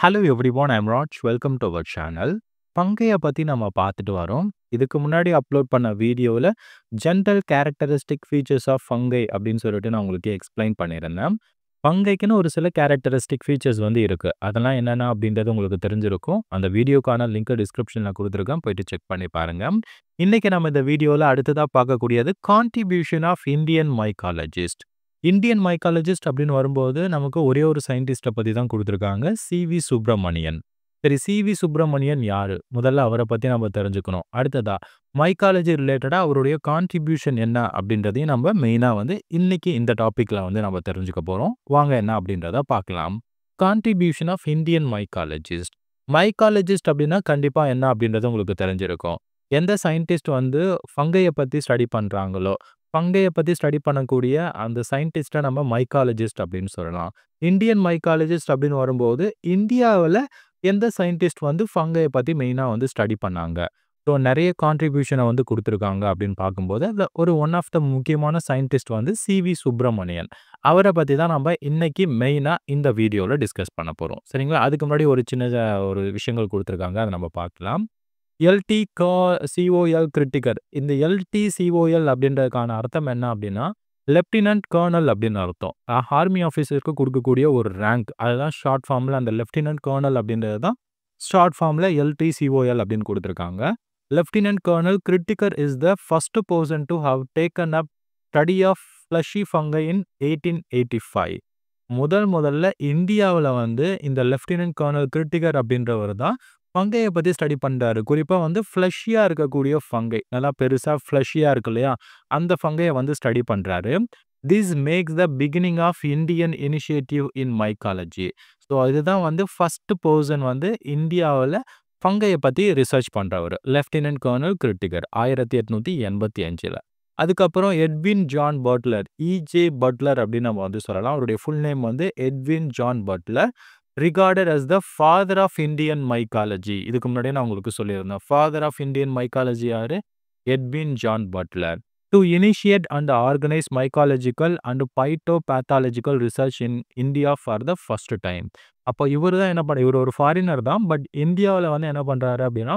Hello everyone I'm ராட்ச் welcome to our channel பங்கைய பற்றி நம்ம பார்த்துட்டு வரோம். இதுக்கு முன்னாடி அப்லோட் பண்ண வீடியோவில் general characteristic features of fungi அப்படின்னு சொல்லிட்டு நான் உங்களுக்கு எக்ஸ்பிளைன் பண்ணியிருந்தேன். பங்கைக்குன்னு ஒரு சில கேரக்டரிஸ்டிக் ஃபீச்சர்ஸ் வந்து இருக்குது அதெல்லாம் என்னென்ன அப்படின்றது உங்களுக்கு தெரிஞ்சிருக்கும். அந்த வீடியோக்கான லிங்க்கை டிஸ்கிரிப்ஷனில் கொடுத்துருக்கேன். போயிட்டு செக் பண்ணி பாருங்கள் இன்றைக்கி நம்ம இந்த வீடியோவில் அடுத்ததாக பார்க்கக்கூடியது contribution of Indian mycologist Indian mycologist அப்படின்னு வரும்போது நமக்கு ஒரே ஒரு சயின்டிஸ்ட்டை பற்றி தான் கொடுத்துருக்காங்க. C V Subramanian. சரி சிவி சுப்பிரமணியன் யார்? முதல்ல அவரை பற்றி நம்ம தெரிஞ்சுக்கணும். அடுத்ததா மைக்காலஜி ரிலேட்டடாக அவருடைய கான்ட்ரிபியூஷன் என்ன அப்படின்றதையும் நம்ம மெயினாக வந்து இன்னைக்கு இந்த டாப்பிக்கில் வந்து நம்ம தெரிஞ்சுக்க போகிறோம் வாங்க என்ன அப்படின்றத பார்க்கலாம். Contribution of Indian mycologist mycologist அப்படின்னா கண்டிப்பாக என்ன அப்படின்றது உங்களுக்கு தெரிஞ்சிருக்கும். எந்த சயின்டிஸ்ட் வந்து ஃபங்கையை பற்றி ஸ்டடி பண்ணுறாங்களோ ஃபங்கையை பற்றி ஸ்டடி பண்ணக்கூடிய அந்த சயின்டிஸ்ட்டை நம்ம மைக்காலஜிஸ்ட் அப்படின்னு சொல்லலாம். இந்தியன் மைக்காலஜிஸ்ட் அப்படின்னு வரும்போது இந்தியாவில் எந்த சயின்டிஸ்ட் வந்து ஃபங்கையை பற்றி மெயினாக வந்து ஸ்டடி பண்ணாங்க? ஸோ நிறைய கான்ட்ரிபியூஷனை வந்து கொடுத்துருக்காங்க அப்படின்னு பார்க்கும்போது அதில் ஒரு ஒன் ஆஃப் த முக்கியமான சயின்டிஸ்ட் வந்து சிவி சுப்பிரமணியன். அவரை பற்றி தான் நம்ம இன்னைக்கு மெயினாக இந்த வீடியோவில் டிஸ்கஸ் பண்ண போகிறோம் சரிங்களா? அதுக்கு முன்னாடி ஒரு சின்ன ஒரு விஷயங்கள் கொடுத்துருக்காங்க. அதை நம்ம பார்க்கலாம். எல்டி கா சிஓஎல் கிரிட்டிக்கர் இந்த எல்டி சிஓஎல் அப்படின்றதுக்கான அர்த்தம் என்ன அப்படின்னா லெப்டினன்ட் கர்னல் அப்படின்னு அர்த்தம். ஆர்மி ஆஃபீஸருக்கு கொடுக்கக்கூடிய ஒரு ரேங்க் அதுதான் ஷார்ட் ஃபார்மில் அந்த லெப்டினன்ட் கர்னல் அப்படின்றது தான் ஷார்ட் ஃபார்மில் எல்டி சிஓஎல் அப்படின்னு கொடுத்துருக்காங்க. Lieutenant colonel Kirtikar is the first person to have taken up study of fleshy fungi in eighteen eighty five முதல் முதல்ல இந்தியாவில் வந்து இந்த லெஃப்டினன்ட் கர்னல் கிரிட்டிகர் அப்படின்றவர் தான் ஃபங்கையை பற்றி ஸ்டடி பண்ணுறாரு குறிப்பாக வந்து ஃப்ளஷியாக இருக்கக்கூடிய ஃபங்கை நல்லா பெருசாக ஃப்ளஷியாக இருக்கு இல்லையா? அந்த ஃபங்கையை வந்து ஸ்டடி பண்ணுறாரு this makes the beginning of Indian initiative in mycology so இதுதான் வந்து ஃபஸ்ட்டு பர்சன் வந்து இந்தியாவில் ஃபங்கையை பற்றி ரிசர்ச் பண்ணுறவர் லெஃப்டினன்ட் கர்னல் கிரிட்டிகர் ஆயிரத்தி எட்நூற்றி எண்பத்தி அஞ்சில். அதுக்கப்புறம் எட்வின் ஜான் பட்லர் இஜே பட்லர் அப்படின்னு நம்ம வந்து சொல்லலாம். அவருடைய ஃபுல் நேம் வந்து Edwin John Butler regarded as the father of Indian mycology இதுக்கு முன்னாடியே நான் உங்களுக்கு சொல்லியிருந்தேன். ஃபாதர் ஆஃப் இந்தியன் மைக்காலஜி யார்? Edwin John Butler to initiate and organise mycological and phytopathological research in India for the first time அப்போ இவர் தான் என்ன பண்ண இவர் ஒரு ஃபாரினர் தான் பட் இந்தியாவில் வந்து என்ன பண்ணுறாரு அப்படின்னா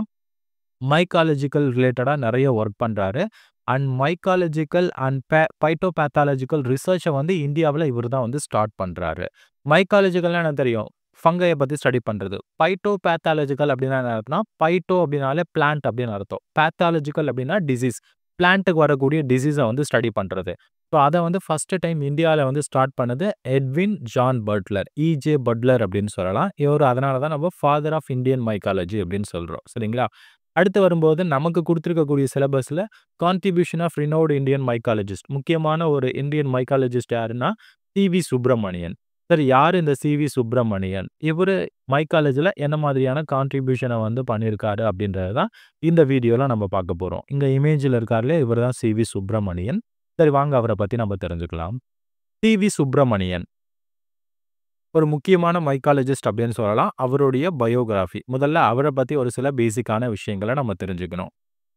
மைக்காலஜிக்கல் ரிலேட்டடாக நிறைய ஒர்க் பண்ணுறாரு அண்ட் மைக்காலஜிக்கல் அண்ட் பே பைட்டோபேத்தாலஜிக்கல் ரிசர்ச்சை வந்து இந்தியாவில் இவர் தான் வந்து ஸ்டார்ட் பண்ணுறாரு மைக்காலஜிக்கல்னால் என்ன தெரியும்? ஃபங்கையை பற்றி ஸ்டடி பண்ணுறது பைட்டோ பேத்தாலஜிக்கல் அப்படின்னா என்ன அர்த்தம்னா பைட்டோ அப்படின்னாலே பிளான்ட் அப்படின்னு அர்த்தம். பேத்தாலஜிக்கல் அப்படின்னா டிசீஸ் பிளான்ட்டுக்கு வரக்கூடிய டிசீஸை வந்து ஸ்டடி பண்ணுறது ஸோ அதை வந்து ஃபஸ்ட்டு டைம் இந்தியாவில் வந்து ஸ்டார்ட் பண்ணது எட்வின் ஜான் பட்லர் இஜே பட்லர் அப்படின்னு சொல்லலாம். இவர் அதனால தான் நம்ம ஃபாதர் ஆஃப் இந்தியன் மைக்காலஜி அப்படின்னு சொல்கிறோம் சரிங்களா? அடுத்து வரும்போது நமக்கு கொடுத்துருக்கக்கூடிய சிலபஸில் contribution of renowned Indian mycologist முக்கியமான ஒரு இந்தியன் மைக்காலஜிஸ்ட் யாருன்னா வி சுப்பிரமணியன் சரி யார் இந்த சிவி சுப்பிரமணியன்? இவர் மைக்காலஜியில் என்ன மாதிரியான கான்ட்ரிபியூஷனை வந்து பண்ணியிருக்காரு அப்படின்றது தான் இந்த வீடியோவில் நம்ம பார்க்க போகிறோம் இங்கே இமேஜில் இருக்கார்லே இவர் தான் சிவி சுப்பிரமணியன். சரி வாங்க அவரை பற்றி நம்ம தெரிஞ்சுக்கலாம். C V Subramanian. ஒரு முக்கியமான மைக்காலஜிஸ்ட் அப்படின்னு சொல்லலாம். அவருடைய பயோகிராஃபி முதல்ல அவரை பற்றி ஒரு சில பேசிக்கான விஷயங்களை நம்ம தெரிஞ்சுக்கணும்.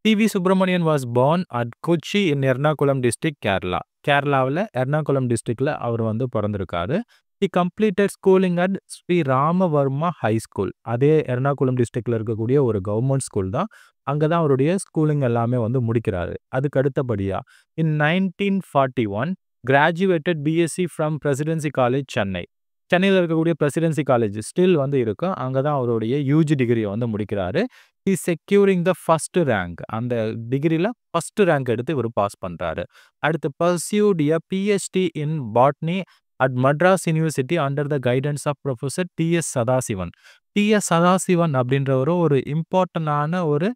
TV Subramanian was born at Kochi in Ernakulam district Kerala கேரளாவில் எர்ணாகுளம் டிஸ்ட்ரிக்டில் அவர் வந்து பிறந்திருக்காரு. He completed schooling at Sri Ramavarma high school அதே எர்ணாகுளம் டிஸ்ட்ரிக்டில் இருக்கக்கூடிய ஒரு கவர்மெண்ட் ஸ்கூல் தான். அங்கே தான் அவருடைய ஸ்கூலிங் எல்லாமே வந்து முடிக்கிறாரு. அதுக்கு அடுத்தபடியாக in nineteen forty one graduated BSc from Presidency College Chennai சென்னையில் இருக்கக்கூடிய பிரசிடென்சி காலேஜ் ஸ்டில் வந்து இருக்கும் அங்கே தான் அவருடைய யூஜி டிகிரியை வந்து முடிக்கிறாரு. இ செக்யூரிங் த ஃபஸ்ட்டு ரேங்க் அந்த டிகிரியில் ஃபஸ்ட்டு ரேங்க் எடுத்து இவர் பாஸ் பண்ணுறாரு அடுத்து pursued a PhD in botany at Madras university under the guidance of professor TS Sadasivan TS Sadasivan அப்படின்றவரும் ஒரு இம்பார்ட்டண்டான ஒரு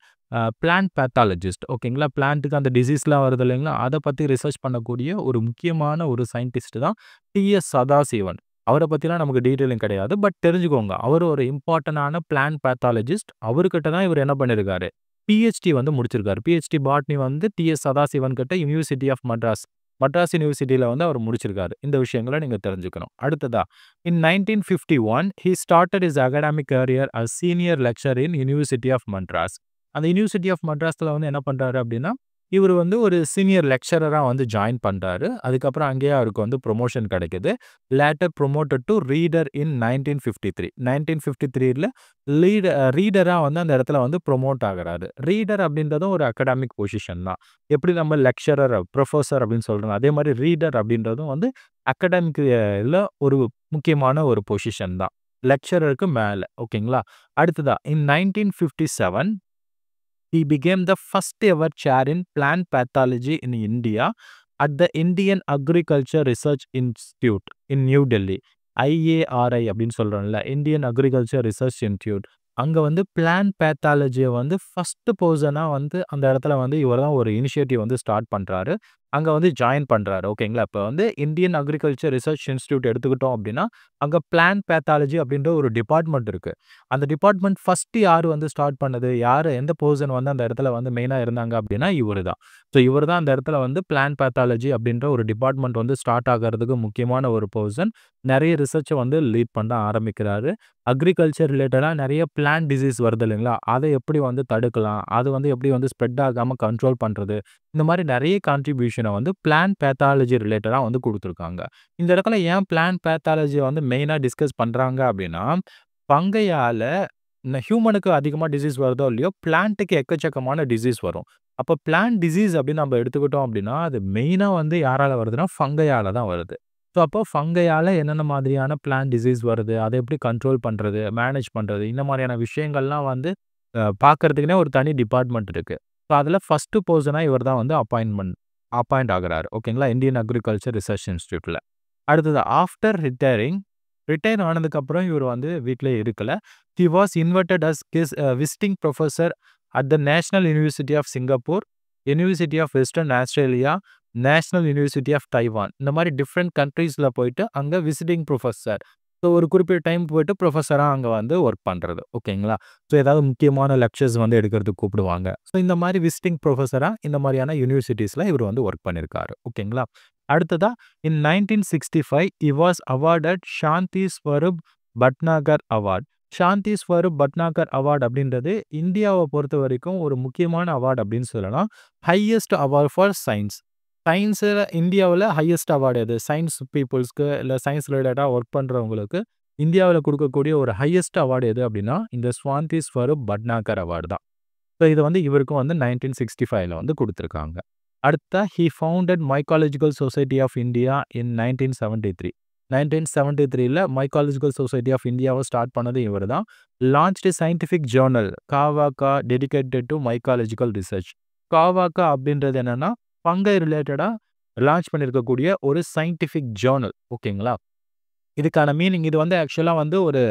பிளான்ட் பேத்தாலஜிஸ்ட் ஓகேங்களா பிளான்ட்டுக்கு அந்த டிசீஸ்லாம் வருது இல்லைங்களா? அதை பற்றி ரிசர்ச் பண்ணக்கூடிய ஒரு முக்கியமான ஒரு சயின்டிஸ்ட் தான் டிஎஸ் சதாசிவன் அவரை பற்றிலாம் நமக்கு டீட்டெயிலும் கிடையாது. பட் தெரிஞ்சுக்கோங்க அவர் ஒரு இம்பார்ட்டண்டான பிளான்ட் பேத்தாலஜிஸ்ட் அவர்கிட்ட தான் இவர் என்ன பண்ணியிருக்காரு பிஹெச்டி வந்து முடிச்சிருக்காரு. பிஹெச்டி பாட்னி வந்து டிஎஸ் சதாசிவன் கிட்ட யூனிவர்சிட்டி ஆஃப் மட்ராஸ் மட்ராஸ் யூனிவர்சிட்டியில் வந்து அவர் முடிச்சிருக்காரு. இந்த விஷயங்களை நீங்கள் தெரிஞ்சுக்கணும். அடுத்ததா in nineteen fifty one he started is academic career as senior lecture in university of Madras அந்த யூனிவர்சிட்டி ஆஃப் மட்ராஸில் வந்து என்ன பண்ணுறாரு அப்படின்னா இவரு வந்து ஒரு சீனியர் லெக்சரராக வந்து ஜாயின் பண்றாரு. அதுக்கப்புறம் அங்கேயே அவருக்கு வந்து ப்ரொமோஷன் கிடைக்குது. Later promoted to reader in 1953 1953ல லீட ரீடரா வந்து அந்த இடத்துல வந்து ப்ரொமோட் ஆகுறாரு. ரீடர் அப்படின்றதும் ஒரு அகாடமிக் பொசிஷன் தான். எப்படி நம்ம லெக்சரர், ப்ரொஃபஸர் அப்படின்னு சொல்றோம். அதே மாதிரி ரீடர் அப்படின்றதும் வந்து அகாடமிக்ல ஒரு முக்கியமான ஒரு பொசிஷன் தான். லெக்சரருக்கு மேல. ஓகேங்களா? அடுத்ததா இன் 1957 he became the first ever chair in plant pathology in India at the Indian agriculture research institute in new Delhi. IARI அப்படின்னு சொல்றோம்ல. இந்தியன் அக்ரிகல்ச்சர் ரிசர்ச் இன்ஸ்டியூட் அங்க வந்து பிளான் பேத்தாலஜிய வந்து ஃபர்ஸ்ட் பர்சனாக வந்து அந்த இடத்துல வந்து இவர் தான் ஒரு இனிஷியேட்டிவ் வந்து ஸ்டார்ட் பண்றாரு. அங்கே வந்து ஜாயின் பண்ணுறாரு ஓகேங்களா? இப்போ வந்து இந்தியன் அக்ரிகல்ச்சர் ரிசர்ச் இன்ஸ்டியூட் எடுத்துக்கிட்டோம் அப்படின்னா, அங்கே பிளான் பேத்தாலஜி அப்படின்ற ஒரு டிபார்ட்மெண்ட் இருக்குது அந்த டிபார்ட்மெண்ட் ஃபஸ்ட்டு யார் வந்து ஸ்டார்ட் பண்ணது? யார் எந்த பர்சன் வந்து அந்த இடத்துல வந்து மெயினாக இருந்தாங்க அப்படின்னா, இவர் தான். ஸோ இவர் தான் அந்த இடத்துல வந்து பிளான் பேத்தாலஜி அப்படின்ற ஒரு டிபார்ட்மெண்ட் வந்து ஸ்டார்ட் ஆகிறதுக்கு முக்கியமான ஒரு பர்சன் நிறைய ரிசர்ச்சை வந்து லீட் பண்ண ஆரம்பிக்கிறாரு. அக்ரிகல்ச்சர் ரிலேட்டடாக நிறைய பிளான் டிசீஸ் வருது இல்லைங்களா? அதை எப்படி வந்து தடுக்கலாம்? அது வந்து எப்படி வந்து ஸ்ப்ரெட் ஆகாமல் கண்ட்ரோல் பண்ணுறது இந்த மாதிரி நிறைய கான்ட்ரிபியூஷனை வந்து பிளான் பேத்தாலஜி ரிலேட்டடாக வந்து கொடுத்துருக்காங்க இந்த இடத்துல ஏன் பிளான் பேத்தாலஜியை வந்து மெயினாக டிஸ்கஸ் பண்ணுறாங்க அப்படின்னா, பங்கையால் இந்த ஹியூமனுக்கு அதிகமாக டிசீஸ் வருதோ இல்லையோ, பிளான்ட்டுக்கு எக்கச்சக்கமான டிசீஸ் வரும். அப்போ பிளான் டிசீஸ் அப்படின்னு நம்ம எடுத்துக்கிட்டோம் அப்படின்னா, அது மெயினாக வந்து யாரால் வருதுன்னா, ஃபங்கையால் தான் வருது. ஸோ அப்போ ஃபங்கையால் என்னென்ன மாதிரியான பிளான் டிசீஸ் வருது? அதை எப்படி கண்ட்ரோல் பண்ணுறது மேனேஜ் பண்ணுறது இந்த மாதிரியான விஷயங்கள்லாம் வந்து பார்க்குறதுக்குனே ஒரு தனி டிபார்ட்மெண்ட் இருக்குது ஸோ அதுல ஃபஸ்ட்டு பெர்சனா இவர் தான் வந்து அப்பாயின்மெண்ட் அப்பாயிண்ட் ஆகுறாரு. ஓகேங்களா? இந்தியன் அக்ரிகல்ச்சர் ரிசர்ச் இன்ஸ்டியூட்டில் அடுத்தது ஆஃப்டர் ரிட்டையரிங் ரிட்டையர் ஆனதுக்கப்புறம் இவர் வந்து வீட்லயே இருக்கல. He was invited as his visiting professor at the national university of Singapore, university of western Australia, national university of Taiwan. இந்த மாதிரி டிஃப்ரெண்ட் கண்ட்ரீஸ்ல போயிட்டு அங்க விசிட்டிங் புரொஃபசர். ஸோ ஒரு குறிப்பிட்ட டைம் போயிட்டு ப்ரொஃபஸராக அங்க வந்து ஒர்க் பண்றது. ஓகேங்களா? ஸோ ஏதாவது முக்கியமான லெக்சர்ஸ் வந்து எடுக்கிறதுக்கு கூப்பிடுவாங்க. ஸோ இந்த மாதிரி விசிட்டிங் ப்ரொஃபஸராக இந்த மாதிரியான யூனிவர்சிட்டிஸில் இவர் வந்து ஒர்க் பண்ணியிருக்காரு. ஓகேங்களா? அடுத்ததா in nineteen sixty five he was awarded Shanti Swarup Bhatnagar award. Shanti Swarup Bhatnagar award அப்படின்றது இந்தியாவ பொறுத்தவரைக்கும் ஒரு முக்கியமான அவார்டு அப்படின்னு சொல்லலாம். ஹையஸ்ட் அவார்ட் ஃபார் சயின்ஸ் சயின்ஸில் இந்தியாவுல ஹையஸ்ட் அவார்டு எது? சயின்ஸ் பீப்புள்ஸ்க்கு இல்ல சயின்ஸ் ரிலேட்டடாக ஒர்க் பண்றவங்களுக்கு இந்தியாவுல கொடுக்கக்கூடிய ஒரு ஹையஸ்ட் அவார்ட் எது அப்படின்னா, இந்த ஸ்வாந்தி ஸ்வரூப் பட்னாகர் அவார்டு தான். ஸோ இது வந்து இவருக்கும் வந்து 1965ல வந்து கொடுத்துருக்காங்க அடுத்த he founded mycological society of India in 1973 1973ல மைக்காலஜிக்கல் சொசைட்டி ஆஃப் இந்தியாவ ஸ்டார்ட் பண்ணது இவர் தான். Launched scientific journal Kavaka dedicated to mycological research. Kavaka அப்படின்றது என்னன்னா, ஃபங்கை ரிலேட்டடா லான்ச் பண்ணியிருக்கக்கூடிய ஒரு சயின்டிஃபிக் ஜேர்னல் ஓகேங்களா? இதுக்கான மீனிங் இது வந்து ஆக்சுவலா வந்து ஒரு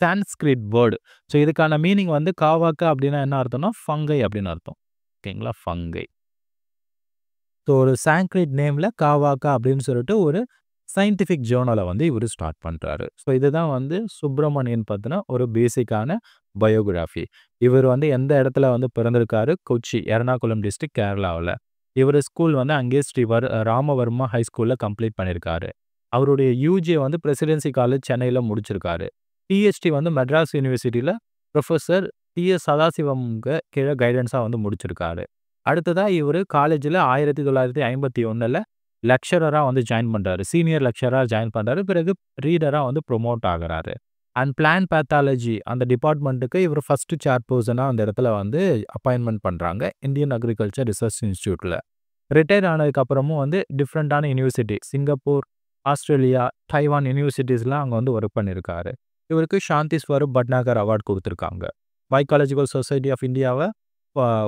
சான்ஸ்கிரிட் வேர்டு ஸோ இதுக்கான மீனிங் வந்து காவாக்கா அப்படின்னா என்ன அர்த்தம்னா, ஃபங்கை அப்படின்னு அர்த்தம். ஓகேங்களா? ஃபங்கை. ஸோ ஒரு சான்ஸ்கிரிட் நேம்ல காவாக்கா அப்படின்னு சொல்லிட்டு ஒரு சயின்டிஃபிக் ஜேர்னலை வந்து இவரு ஸ்டார்ட் பண்றாரு. ஸோ இதுதான் வந்து சுப்பிரமணியன் பார்த்தினா ஒரு பேசிக்கான பயோகிராஃபி. இவர் வந்து எந்த இடத்துல வந்து பிறந்திருக்காரு? கொச்சி, எர்ணாகுளம் டிஸ்ட்ரிக்ட் கேரளாவுல. இவரு ஸ்கூல் வந்து அங்கே ஸ்ரீவர் ராமவர்மா ஹை ஸ்கூல்ல கம்ப்ளீட் பண்ணியிருக்காரு. அவருடைய யுஜி வந்து பிரசிடென்சி காலேஜ் சென்னையில முடிச்சிருக்காரு. பிஹெச்டி வந்து மெட்ராஸ் யூனிவர்சிட்டில புரொஃபசர் டி.எஸ். சதாசிவம்க்கு கீழே கைடன்ஸா வந்து முடிச்சிருக்காரு. அடுத்ததா இவரு காலேஜ்ல 1951ல லெக்சரரா வந்து ஜாயின் பண்றாரு. சீனியர் லெக்சராக ஜாயின் பண்றாரு. பிறகு ரீடரா வந்து ப்ரொமோட் ஆகுறாரு. அண்ட் பிளான் பேத்தாலஜி அந்த டிபார்ட்மெண்ட்டுக்கு இவரு ஃபர்ஸ்ட் சேர்பர்சனாக அந்த இடத்துல வந்து அப்பாயின்மெண்ட் பண்றாங்க. இந்தியன் அக்ரிகல்ச்சர் ரிசர்ச் இன்ஸ்டியூட்டில் ரிட்டையர் ஆனதுக்கப்புறமும் வந்து டிஃப்ரெண்ட்டான யூனிவர்சிட்டி சிங்கப்பூர், ஆஸ்திரேலியா, தைவான் யூனிவர்சிட்டிஸ்லாம் அங்கே வந்து ஒர்க் பண்ணியிருக்காரு. இவருக்கு சாந்தி ஸ்வரூப் பட்நாகர் அவார்ட் கொடுத்துருக்காங்க மைக்காலஜிக்கல் சொசைட்டி ஆஃப் இந்தியாவ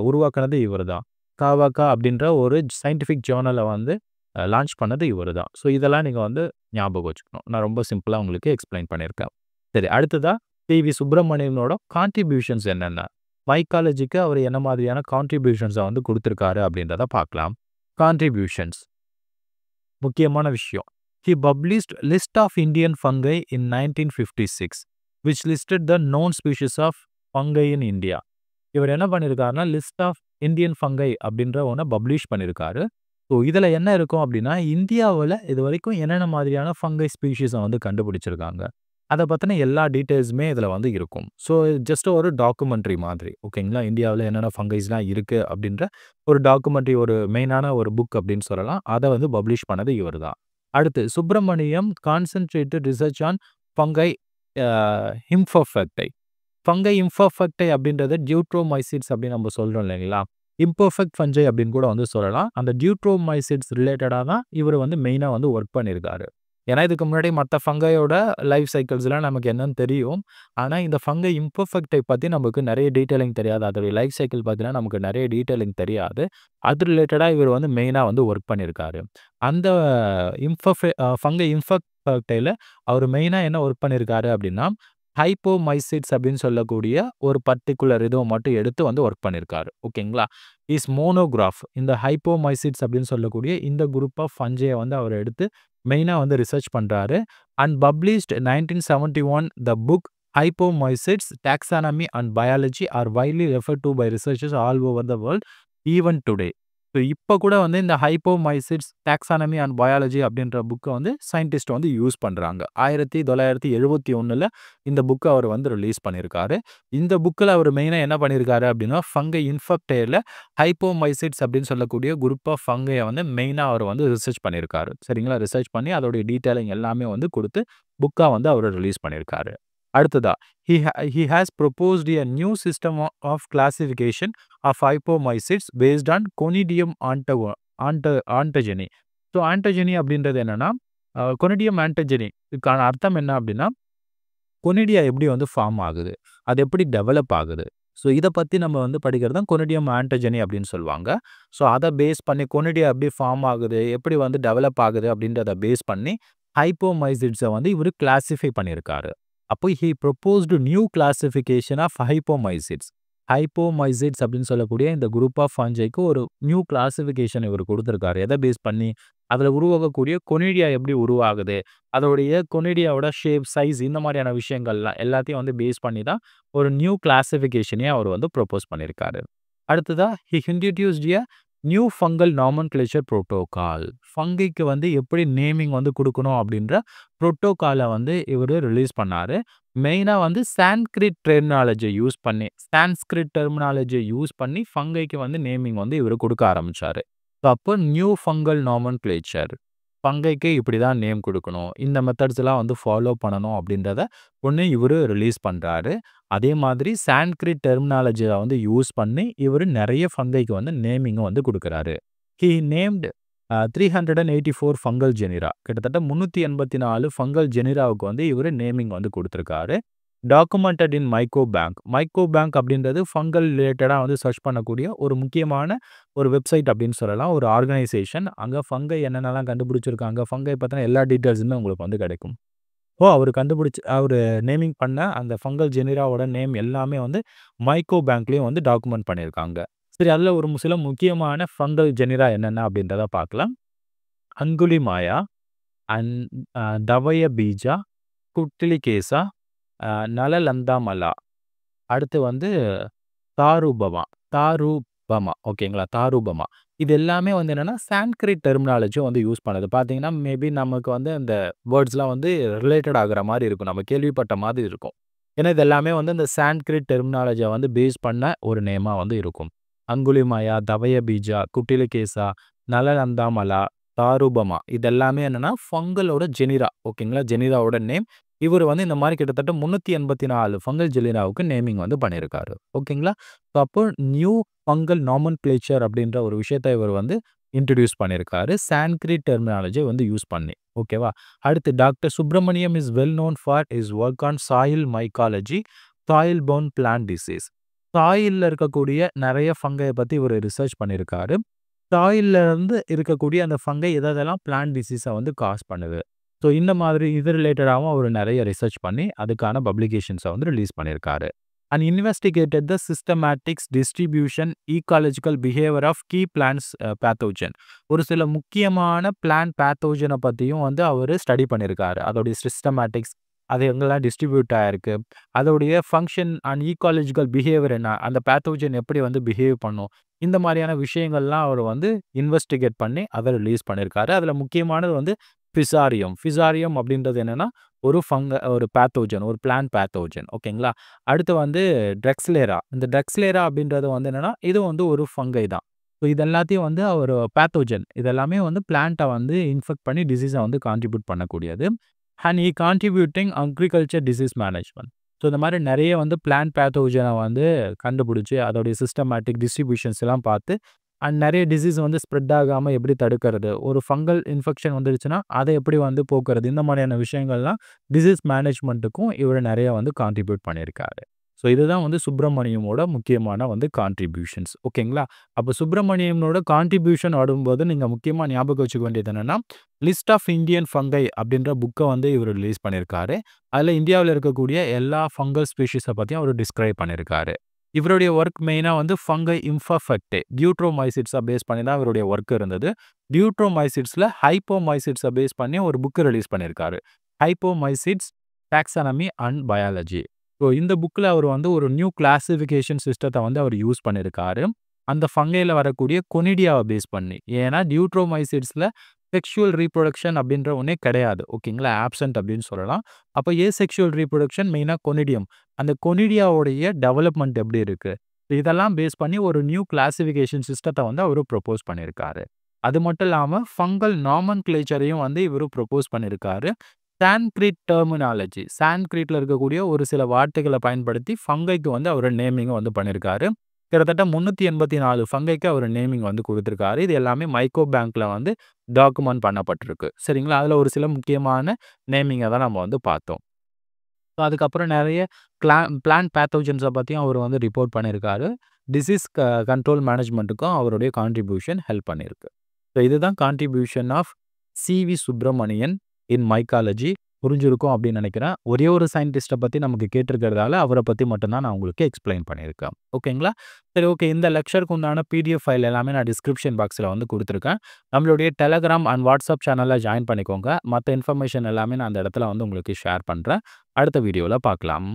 உருவாக்குனது இவரு தான். காவாக்கா அப்படின்ற ஒரு சயின்டிஃபிக் ஜேர்னலை வந்து லான்ச் பண்ணது இவர் தான். ஸோ இதெல்லாம் நீங்க வந்து ஞாபகம் வச்சுக்கணும். நான் ரொம்ப சிம்பிளாக உங்களுக்கு எக்ஸ்பிளைன் பண்ணியிருக்கேன். சரி அடுத்ததா டி.வி. சுப்பிரமணியனோட கான்ட்ரிபியூஷன்ஸ் என்னென்ன? மைக்காலஜிக்கு அவர் என்ன மாதிரியான கான்ட்ரிபியூஷன்ஸை வந்து கொடுத்துருக்காரு அப்படின்றத பார்க்கலாம். கான்ட்ரிபியூஷன்ஸ். முக்கியமான விஷயம். He published list of Indian fungi in 1956 which listed the known species of fungi in India. இவர் என்ன பண்ணியிருக்காருன்னா, லிஸ்ட் ஆஃப் இந்தியன் ஃபங்கை அப்படின்ற ஒண்ண பப்ளிஷ் பண்ணியிருக்காரு. ஸோ இதுல என்ன இருக்கும் அப்படின்னா, இந்தியாவுல இதுவரைக்கும் என்னென்ன மாதிரியான ஃபங்கை ஸ்பீஷீஸை வந்து கண்டுபிடிச்சிருக்காங்க. அத பத்தின எல்லா டீட்டெயில்ஸுமே இதுல வந்து இருக்கும். ஸோ ஜஸ்ட் ஒரு டாக்குமெண்ட்ரி மாதிரி. ஓகேங்களா? இந்தியாவுல என்னென்ன ஃபங்கைஸ்லாம் இருக்கு அப்படின்ற ஒரு டாக்குமெண்ட்ரி ஒரு மெயினான ஒரு புக் அப்படின்னு சொல்லலாம். அத வந்து பப்ளிஷ் பண்ணது இவரு தான். அடுத்து Subramaniam concentrated research on fungi imperfecti fungi imperfecti அப்படின்றது டியூட்ரோமைசிட்ஸ் அப்படின்னு நம்ம சொல்றோம் இல்லைங்களா? இம்பர்ஃபெக்ட் ஃபஞ்சை அப்படின்னு கூட வந்து சொல்லலாம். அந்த டியூட்ரோமைசிட்ஸ் ரிலேட்டடா தான் இவரு வந்து மெயினா வந்து ஒர்க் பண்ணியிருக்காரு. ஏன்னா இதுக்கு முன்னாடி மற்ற ஃபங்கையோட லைஃப் சைக்கிள்ஸ்லாம் நமக்கு என்னன்னு தெரியும். ஆனால் இந்த ஃபங்கை இம்பர்ஃபெக்டை பற்றி நமக்கு நிறைய டீட்டெயிலிங் தெரியாது. அதோடைய லைஃப் சைக்கிள் பற்றினா நமக்கு நிறைய டீட்டெயிலிங் தெரியாது. அது ரிலேட்டடாக இவர் வந்து மெயினாக வந்து ஒர்க் பண்ணியிருக்காரு. அந்த இம்பர்ஃபெ ஃபங்கை இம்ஃபெக்டையில் அவர் மெயினாக என்ன ஒர்க் பண்ணியிருக்காரு அப்படின்னா, ஹைப்போமைசிட்ஸ் அப்படின்னு சொல்லக்கூடிய ஒரு பர்ட்டிகுலர் இதுவை மட்டும் எடுத்து வந்து ஒர்க் பண்ணியிருக்காரு. ஓகேங்களா? இஸ் மோனோகிராஃப் இந்த ஹைப்போமைசிட்ஸ் அப்படின்னு சொல்லக்கூடிய இந்த குரூப் ஆஃப் ஃபஞ்சையை வந்து அவர் எடுத்து மெயினா வந்து ரிசர்ச் பண்றாரு. And published 1971 the book hyphomycetes taxonomy and biology are widely referred to by researchers all over the world even today. So இப்போ கூட வந்து இந்த ஹைப்போமைசிட்ஸ் டாக்ஸானமி அண்ட் பயாலஜி அப்படின்ற புக்கை வந்து சயின்டிஸ்ட் வந்து யூஸ் பண்ணுறாங்க ஆயிரத்தி தொள்ளாயிரத்தி எழுபத்தி ஒன்றில் இந்த புக்கை அவர் வந்து ரிலீஸ் பண்ணியிருக்காரு. இந்த புக்கில் அவர் மெயினாக என்ன பண்ணியிருக்காரு அப்படின்னா, ஃபங்கை இன்ஃபெக்டைல ஹைப்போமைசிட்ஸ் அப்படின்னு சொல்லக்கூடிய குரூப் ஆஃப் ஃபங்கையை வந்து மெயினாக அவர் வந்து ரிசர்ச் பண்ணியிருக்காரு. சரிங்களா? ரிசர்ச் பண்ணி அதோடைய டீட்டெயிலிங் எல்லாமே வந்து கொடுத்து புக்காக வந்து அவர் ரிலீஸ் பண்ணியிருக்காரு. அடுத்ததா he he has proposed a new system of classification of hyphomycetes based on conidium ஆன்டகோ ஆன்ட ஆன்டஜெனி. ஸோ ஆன்டஜெனி அப்படின்றது என்னன்னா, கொனிடியம் ஆன்டஜெனி இதுக்கான அர்த்தம் என்ன அப்படின்னா, கொனிடியா எப்படி வந்து ஃபார்ம் ஆகுது? அது எப்படி டெவலப் ஆகுது? ஸோ இத பத்தி நம்ம வந்து படிக்கிறது தான் கொனிடியம் ஆன்டஜெனி அப்படின்னு சொல்லுவாங்க. ஸோ அத பேஸ் பண்ணி கொனிடியா எப்படி ஃபார்ம் ஆகுது? எப்படி வந்து டெவலப் ஆகுது? அப்படின்றத பேஸ் பண்ணி ஹைப்போமைசிட்ஸை வந்து இவரு கிளாசிஃபை பண்ணியிருக்காரு. அப்போ he proposed new classification of hyphomycetes. Hyphomycetes அப்படின்னு சொல்லக்கூடிய இந்த குரூப் ஆஃப் ஃபஞ்சைக்கு ஒரு நியூ கிளாசிஃபிகேஷன் இவரு கொடுத்துருக்காரு எதை பேஸ் பண்ணி? அதுல உருவாகக்கூடிய கொனிடியா எப்படி உருவாகுது? அதோடைய கொனிடியாவோட ஷேப், சைஸ் இந்த மாதிரியான விஷயங்கள்லாம் எல்லாத்தையும் வந்து பேஸ் பண்ணி தான் ஒரு நியூ கிளாசிஃபிகேஷனே அவர் வந்து ப்ரொப்போஸ் பண்ணியிருக்காரு. அடுத்ததா he introduced a new fungal nomenclature protocol. ஃபங்கைக்கு வந்து எப்படி நேமிங் வந்து கொடுக்கணும் அப்படின்ற புரோட்டோகால வந்து இவரு ரிலீஸ் பண்ணாரு. மெயினாக வந்து சான்ஸ்கிரிட் டெர்மினாலஜியை யூஸ் பண்ணி சான்ஸ்கிரிட் டெர்மினாலஜியை யூஸ் பண்ணி ஃபங்கைக்கு வந்து நேமிங் வந்து இவரு கொடுக்க ஆரம்பிச்சாரு. ஸோ அப்போ நியூ ஃபங்கல் நாமன் கிளேச்சர் பங்கைக்கு இப்படி தான் நேம் கொடுக்கணும் இந்த மெத்தட்ஸ்லாம் வந்து ஃபாலோ பண்ணணும் அப்படின்றத ஒண்ணு இவரு ரிலீஸ் பண்றாரு. அதே மாதிரி சான்ஸ்கிரிட் டெர்மினாலஜிய வந்து யூஸ் பண்ணி இவரு நிறைய ஃபங்கைக்கு வந்து நேமிங்க வந்து குடுக்குறாரு. He named a 384 fungal genera. கிட்டத்தட்ட 384 ஃபங்கல் ஜெனிராவுக்கு வந்து இவரு நேமிங் வந்து கொடுத்துருக்காரு documented in MycoBank. MycoBank அப்படின்றது ஃபங்கல் ரிலேட்டடாக வந்து சர்ச் பண்ணக்கூடிய ஒரு முக்கியமான ஒரு வெப்சைட் அப்படின்னு சொல்லலாம். ஒரு ஆர்கனைசேஷன். அங்கே ஃபங்கை என்னென்னலாம் கண்டுபிடிச்சிருக்காங்க, ஃபங்கை பற்றின எல்லா டீட்டெயில்ஸுமே உங்களுக்கு வந்து கிடைக்கும். ஓ! அவர் கண்டுபிடிச்சி அவர் நேமிங் பண்ண அந்த ஃபங்கல் ஜெனிராவோட நேம் எல்லாமே வந்து மைக்கோ பேங்க்லேயும் வந்து டாக்குமெண்ட் பண்ணியிருக்காங்க. சரி அதில் ஒரு சில முக்கியமான ஃபங்கல் ஜெனிரா என்னென்ன அப்படின்றத பார்க்கலாம். அங்குலிமாயா, அன் தவய பீஜா குட்டிலி கேசா நலலந்தாமலா. அடுத்து வந்து தாரூபமா தாரூபமா ஓகேங்களா? தாரூபமா இது எல்லாமே வந்து என்னன்னா, சான்ஸ்கிரிட் டெர்மினாலஜியும் வந்து யூஸ் பண்ணுது பார்த்தீங்கன்னா, மேபி நமக்கு வந்து அந்த வேர்ட்ஸ்லாம் வந்து ரிலேட்டட் ஆகுற மாதிரி இருக்கும். நம்ம கேள்விப்பட்ட மாதிரி இருக்கும். ஏன்னா இது எல்லாமே வந்து இந்த சான்ஸ்கிரிட் டெர்மினாலஜியை வந்து பேஸ் பண்ண ஒரு நேமா வந்து இருக்கும். அங்குலிமாயா, தவயபீஜா, குட்டிலகேசா நலநந்தாமலா தாருபமா இதெல்லாமே என்னன்னா, ஃபங்கலோட ஜெனிரா ஓகேங்களா? ஜெனிராவோட நேம். இவர் வந்து இந்த மாதிரி கிட்டத்தட்ட 384 ஃபங்கல் ஜெனிராவுக்கு நேமிங் வந்து பண்ணியிருக்காரு. ஓகேங்களா? ஸோ அப்போ நியூ ஃபங்கல் நாமன் பிளேச்சர் அப்படின்ற ஒரு விஷயத்த இவர் வந்து இன்ட்ரடியூஸ் பண்ணியிருக்காரு. சான்கிரிட் டெர்மினாலஜி வந்து யூஸ் பண்ணி. ஓகேவா? அடுத்து doctor Subramaniam is well known for is work on soil mycology, soil borne plant disease. சாயிலில் இருக்கக்கூடிய நிறைய ஃபங்கைய பத்தி இவரு ரிசர்ச் பண்ணியிருக்காரு. சாயிலிருந்து இருந்து இருக்கக்கூடிய அந்த ஃபங்கை எத எதெல்லாம் பிளான்ட் டிசீஸ வந்து காஸ் பண்ணுது. ஸோ இந்த மாதிரி இது ரிலேட்டடாவும் அவரு நிறைய ரிசர்ச் பண்ணி அதுக்கான பப்ளிகேஷன்ஸ வந்து ரிலீஸ் பண்ணியிருக்காரு. And investigated the systematics, distribution, ecological behaviour of key plant pathogen. ஒரு சில முக்கியமான பிளான் பேத்தோஜனை பத்தியும் வந்து அவர் ஸ்டடி பண்ணியிருக்காரு. அதோடைய சிஸ்டமேட்டிக்ஸ், அது எங்கெல்லாம் டிஸ்ட்ரிபியூட் ஆகிருக்கு அதோடைய ஃபங்க்ஷன் அண்ட் ஈக்காலஜிக்கல் பிஹேவியர் என்ன, அந்த பேத்தோஜன் எப்படி வந்து பிஹேவ் பண்ணும். இந்த மாதிரியான விஷயங்கள்லாம் அவர் வந்து இன்வெஸ்டிகேட் பண்ணி அதை ரிலீஸ் பண்ணியிருக்காரு. அதில் முக்கியமானது வந்து ஃபிசாரியம். ஃபிசாரியம் அப்படின்றது என்னென்னா ஒரு ஃபங்க ஒரு பேத்தோஜன், ஒரு பிளான் பேத்தோஜன் ஓகேங்களா? அடுத்து வந்து ட்ரெக்ஸ்லேரா. இந்த ட்ரெக்ஸ்லேரா அப்படின்றது வந்து என்னென்னா இது வந்து ஒரு ஃபங்கை தான். ஸோ இதெல்லாத்தையும் வந்து ஒரு பேத்தோஜன். இது எல்லாமே வந்து பிளான்ட்டை வந்து இன்ஃபெக்ட் பண்ணி டிசீஸை வந்து கான்ட்ரிபியூட் பண்ணக்கூடியது. And he contributing agriculture disease management so இந்த மாதிரி நிறைய வந்து பிளான் பேத்தோஜனை வந்து கண்டுபிடிச்சி அதோடைய சிஸ்டமேட்டிக் டிஸ்ட்ரிபியூஷன்ஸ் எல்லாம் பார்த்து, அண்ட் நிறைய டிசீஸ் வந்து ஸ்ப்ரெட் ஆகாமல் எப்படி தடுக்கிறது? ஒரு ஃபங்கல் இன்ஃபெக்ஷன் வந்துருச்சுன்னா, அதை எப்படி வந்து போக்குறது? இந்த மாதிரியான விஷயங்கள்லாம் டிசீஸ் மேனேஜ்மெண்ட்டுக்கும் இவர் நிறைய வந்து கான்ட்ரிபியூட் பண்ணியிருக்காரு. ஸோ இதுதான் வந்து சுப்ரமணியமோட முக்கியமான வந்து கான்ட்ரிபியூஷன்ஸ் ஓகேங்களா? அப்ப சுப்ரமணியமோட கான்ட்ரிபியூஷன் ஆடும்போது நீங்க முக்கியமா ஞாபகம் வச்சுக்க வேண்டியது என்னன்னா, லிஸ்ட் ஆஃப் இந்தியன் ஃபங்கை அப்படின்ற புக்க வந்து இவரு ரிலீஸ் பண்ணியிருக்காரு. அதுல இந்தியாவுல இருக்கக்கூடிய எல்லா ஃபங்கல் ஸ்பீஷீஸ பத்தியும் அவர் டிஸ்கிரைப் பண்ணியிருக்காரு. இவருடைய ஒர்க் மெயினாக வந்து ஃபங்கை இம்பர்ஃபெக்டே, டியூட்ரோமைசிட்ஸை பேஸ் பண்ணி தான் இவருடைய ஒர்க் இருந்தது. டியூட்ரோமைசிட்ஸ்ல ஹைப்போமைசிட்ஸை பேஸ் பண்ணி ஒரு புக் ரிலீஸ் பண்ணியிருக்காரு. Hyphomycetes, taxonomy and biology. So இந்த புக்ல அவர் வந்து ஒரு நியூ கிளாசிஃபிகேஷன் சிஸ்டத்த வந்து அவர் யூஸ் பண்ணியிருக்காரு. அந்த ஃபங்கைல வரக்கூடிய கொனிடியாவை பேஸ் பண்ணி. ஏன்னா டியூட்ரோமைசிட்ஸ்ல செக்ஷுவல் ரீப்ரொடக்ஷன் அப்படின்ற ஒன்றே கிடையாது. ஓகேங்களா? ஆப்சென்ட் அப்படின்னு சொல்லலாம். அப்ப செக்ஷுவல் ரீப்ரொடக்ஷன் மெயினா கொனிடியம். அந்த கொனிடியாவுடைய டெவலப்மென்ட் எப்படி இருக்கு? இதெல்லாம் பேஸ் பண்ணி ஒரு நியூ கிளாசிஃபிகேஷன் சிஸ்டத்த வந்து அவரு ப்ரொப்போஸ் பண்ணியிருக்காரு. அது மட்டும் இல்லாம ஃபங்கல் நாமன் கிளேச்சரையும் வந்து இவரு ப்ரொப்போஸ் பண்ணியிருக்காரு. Sanskrit terminology. சான்ஸ்கிரிட்ல இருக்கக்கூடிய ஒரு சில வார்த்தைகளை பயன்படுத்தி ஃபங்கைக்கு வந்து அவர் நேமிங் வந்து பண்ணியிருக்காரு. கிட்டத்தட்ட 384 ஃபங்கைக்கு அவர் நேமிங் வந்து கொடுத்துருக்காரு இது எல்லாமே மைக்கோ பேங்க்ல வந்து டாக்குமெண்ட் பண்ணப்பட்டிருக்கு. சரிங்களா? அதுல ஒரு சில முக்கியமான நேமிங்க தான் நம்ம வந்து பார்த்தோம். ஸோ அதுக்கப்புறம் நிறைய கிளா பிளான் பேத்தோஜன்ஸ பத்தியும் அவரு வந்து ரிப்போர்ட் பண்ணியிருக்காரு. டிசீஸ் க கண்ட்ரோல் மேனேஜ்மெண்ட்டுக்கும் அவருடைய கான்ட்ரிபியூஷன் ஹெல்ப் பண்ணியிருக்கு. ஸோ இதுதான் contribution of CV. Subramanian in mycology. புரிஞ்சிருக்கும் அப்படின்னு நினைக்கிறேன் ஒரே ஒரு சயின்டிஸ்ட்ட பத்தி நமக்கு கேட்டிருக்கிறதால, அவர பத்தி மட்டும் தான் நான் உங்களுக்கு எக்ஸ்பிளைன் பண்ணியிருக்கேன். ஓகேங்களா? சரி ஓகே. இந்த லெக்சருக்கு உண்டான பிடிஎஃப் ஃபைல் எல்லாமே நான் டிஸ்கிரிப்ஷன் பாக்ஸ்ல வந்து கொடுத்துருக்கேன் நம்மளுடைய டெலகிராம் அண்ட் வாட்ஸ்அப் சேனல்ல ஜாயின் பண்ணிக்கோங்க. மத்த இன்ஃபர்மேஷன் எல்லாமே நான் அந்த இடத்துல வந்து உங்களுக்கு ஷேர் பண்றேன். அடுத்த வீடியோல பார்க்கலாம்.